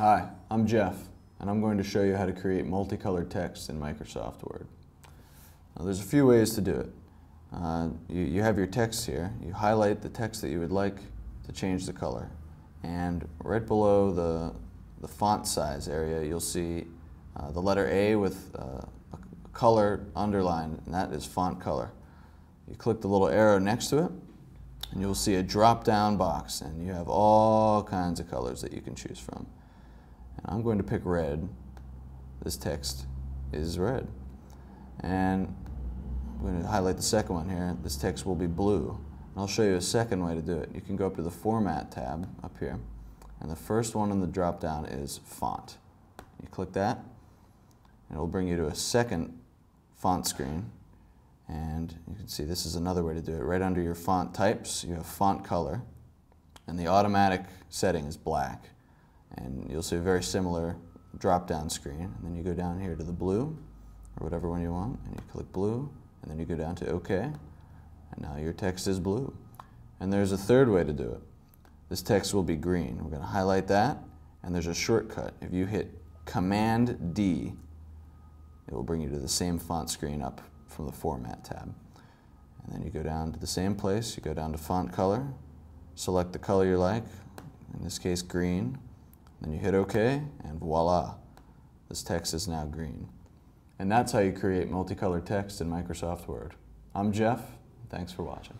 Hi, I'm Jeff, and I'm going to show you how to create multicolored text in Microsoft Word. Now, there's a few ways to do it. Uh, you, you have your text here. You highlight the text that you would like to change the color. And right below the, the font size area, you'll see uh, the letter A with uh, a color underlined, and that is font color. You click the little arrow next to it, and you'll see a drop-down box, and you have all kinds of colors that you can choose from. And I'm going to pick red. This text is red. And I'm going to highlight the second one here. This text will be blue. And I'll show you a second way to do it. You can go up to the Format tab up here. And the first one in the drop-down is Font. You click that, and it will bring you to a second font screen. And you can see this is another way to do it. Right under your font types, you have font color. And the automatic setting is black and you'll see a very similar drop-down screen. And then you go down here to the blue, or whatever one you want, and you click blue, and then you go down to OK, and now your text is blue. And there's a third way to do it. This text will be green. We're going to highlight that, and there's a shortcut. If you hit Command D, it will bring you to the same font screen up from the Format tab. And then you go down to the same place, you go down to Font Color, select the color you like, in this case green, then you hit OK, and voila, this text is now green. And that's how you create multicolored text in Microsoft Word. I'm Jeff. Thanks for watching.